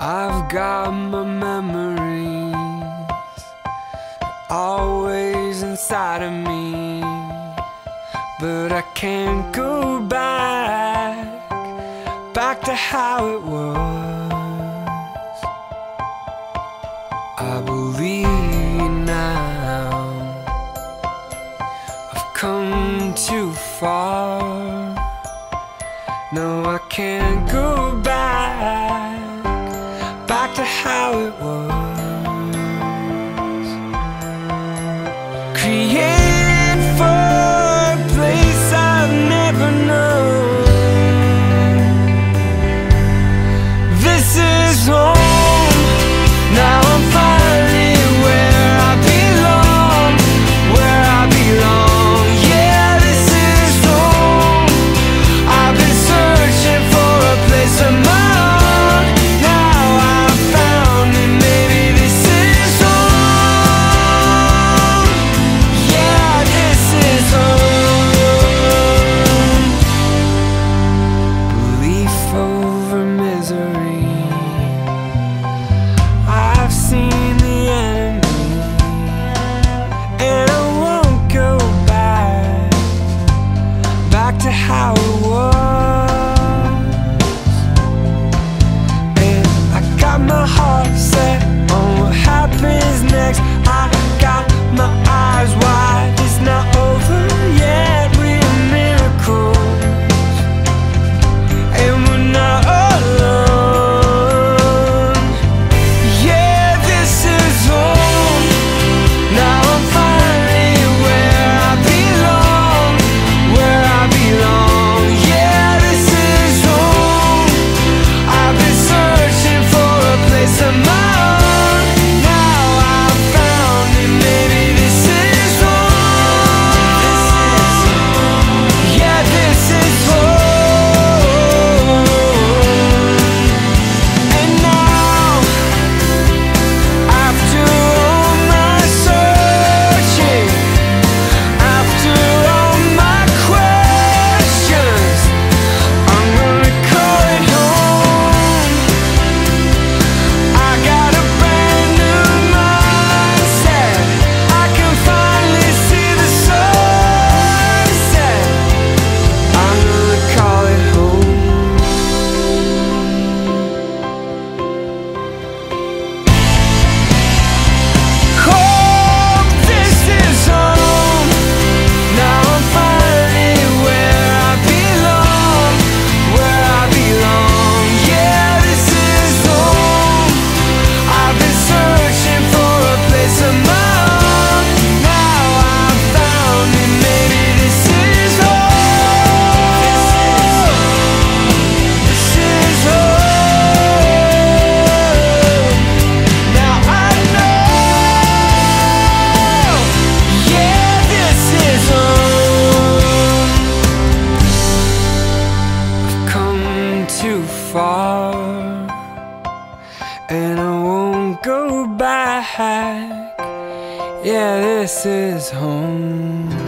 I've got my memories always inside of me, but I can't go back, back to how it was. I believe. how it was. back. Yeah, this is home.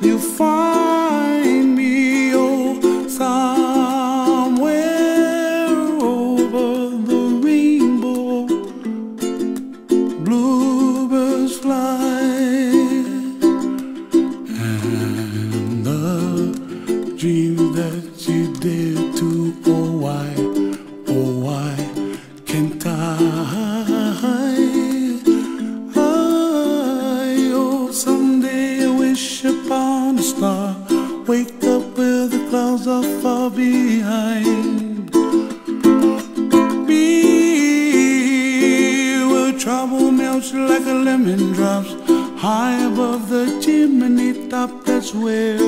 you find that's where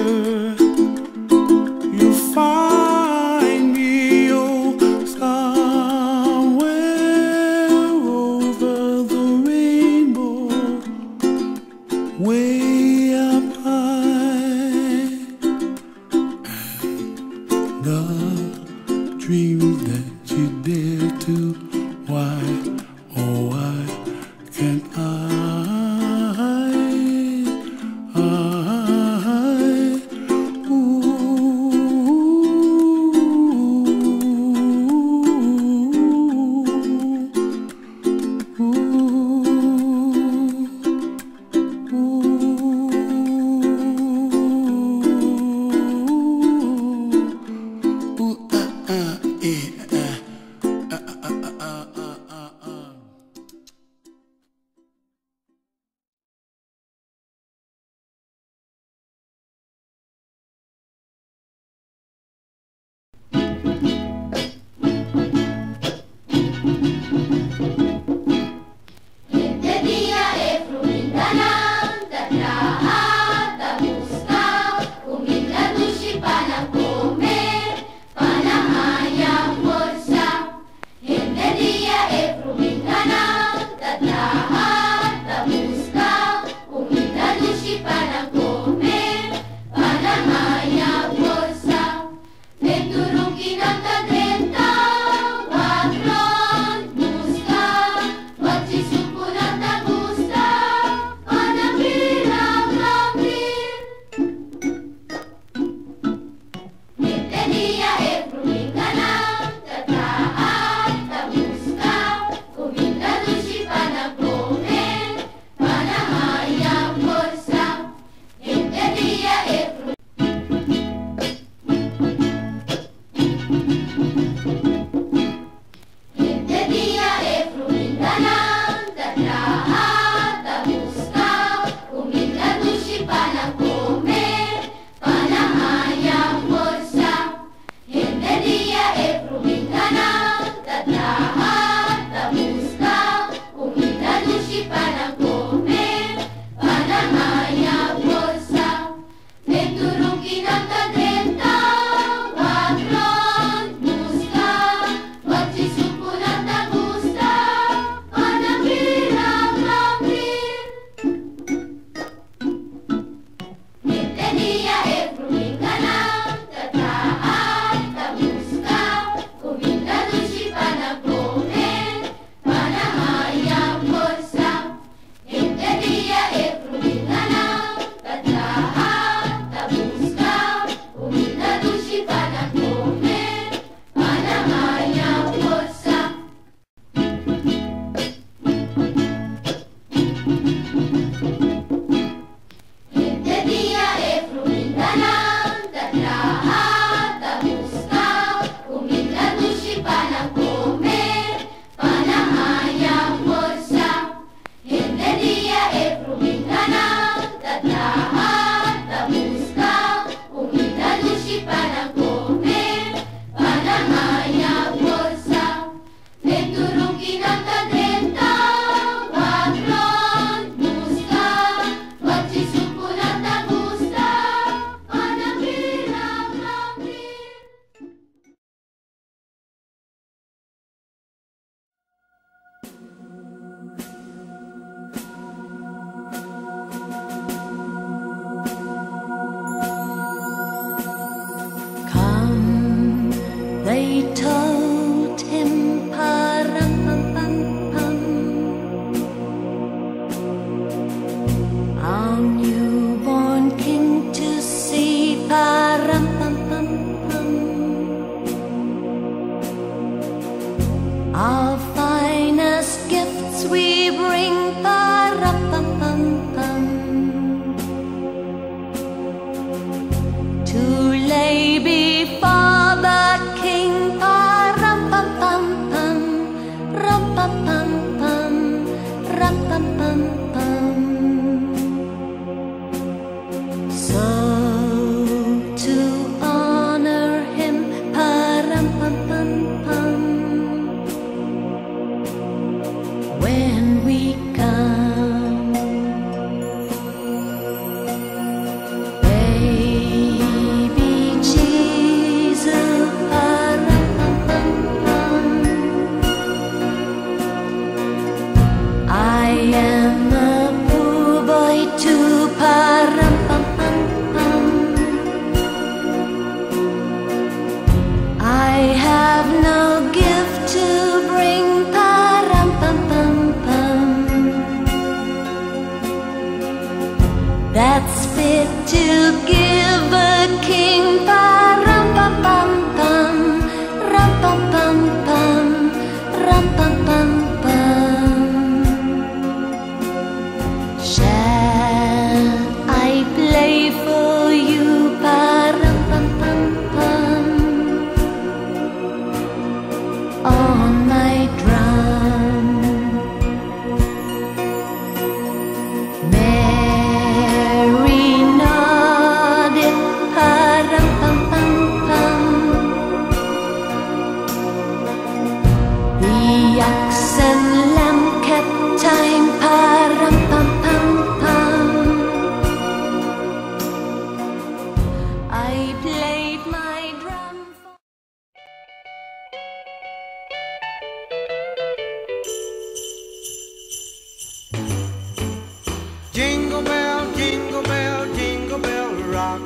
Jingle bell, jingle bell, jingle bell rock.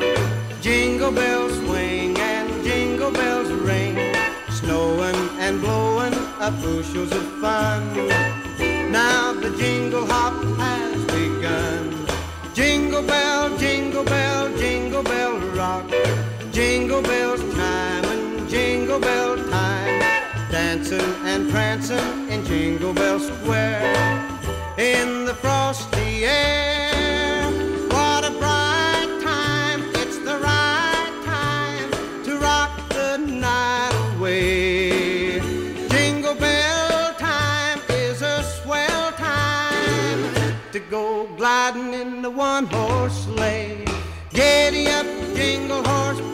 Jingle bells swing and jingle bells ring. Snowing and blowing up bushels of fun. Now the jingle hop has begun. Jingle bell, jingle bell, jingle bell rock. Jingle bell time and jingle bell time. Dancing and prancing in Jingle Bell Square. In the frosty air. What a bright time. It's the right time to rock the night away. Jingle bell time is a swell time to go gliding in the one horse sleigh. Giddy up, jingle horse.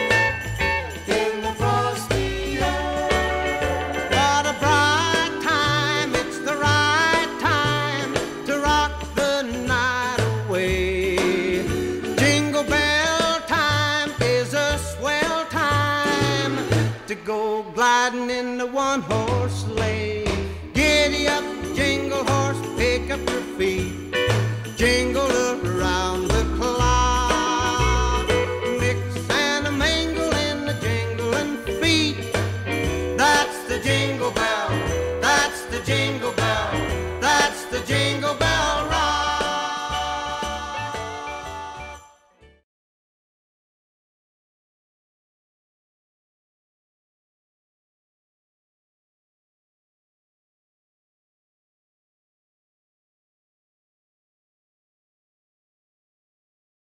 happy